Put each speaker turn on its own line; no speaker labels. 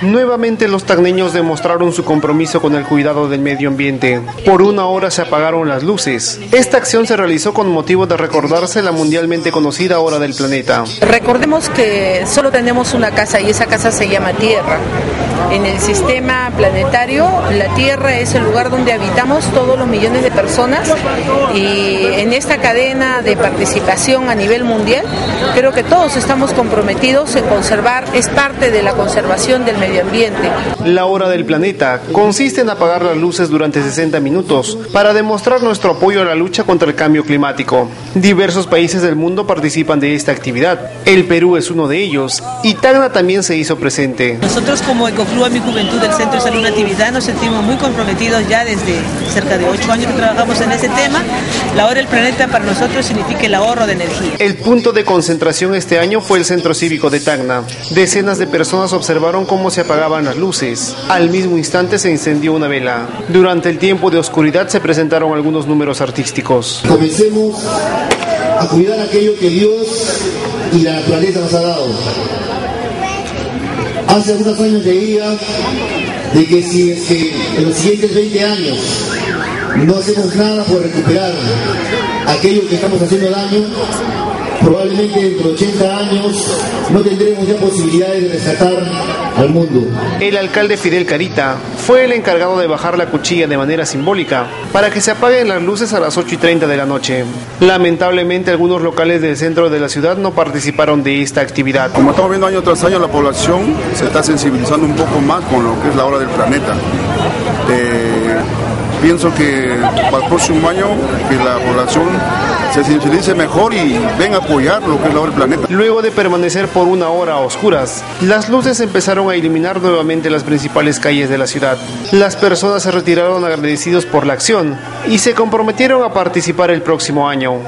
Nuevamente los tagneños demostraron su compromiso con el cuidado del medio ambiente. Por una hora se apagaron las luces. Esta acción se realizó con motivo de recordarse la mundialmente conocida hora del planeta.
Recordemos que solo tenemos una casa y esa casa se llama Tierra. En el sistema planetario, la Tierra es el lugar donde habitamos todos los millones de personas y en esta cadena de participación a nivel mundial, creo que todos estamos comprometidos en conservar, es parte de la conservación del medio ambiente.
La hora del planeta consiste en apagar las luces durante 60 minutos para demostrar nuestro apoyo a la lucha contra el cambio climático. Diversos países del mundo participan de esta actividad. El Perú es uno de ellos y Tacna también se hizo presente.
Nosotros como Ecoflua Mi Juventud del Centro de Salud Natividad nos sentimos muy comprometidos ya desde cerca de ocho años que trabajamos en ese tema. La hora del planeta para nosotros significa el ahorro de energía.
El punto de concentración este año fue el Centro Cívico de Tacna. Decenas de personas observaron cómo se apagaban las luces. Al mismo instante se encendió una vela. Durante el tiempo de oscuridad se presentaron algunos números artísticos.
Comencemos a cuidar aquello que Dios y la naturaleza nos ha dado. Hace algunos años leía de que si es que en los siguientes 20 años no hacemos nada por recuperar aquello que estamos haciendo daño, probablemente dentro de 80 años no tendremos ya posibilidades de rescatar al mundo.
El alcalde Fidel Carita fue el encargado de bajar la cuchilla de manera simbólica para que se apaguen las luces a las 8 y 30 de la noche. Lamentablemente algunos locales del centro de la ciudad no participaron de esta actividad.
Como estamos viendo año tras año, la población se está sensibilizando un poco más con lo que es la hora del planeta. Eh, pienso que para el próximo año que la población se sensibilice mejor y venga a apoyar lo que es la planeta.
Luego de permanecer por una hora a oscuras, las luces empezaron a iluminar nuevamente las principales calles de la ciudad. Las personas se retiraron agradecidos por la acción y se comprometieron a participar el próximo año.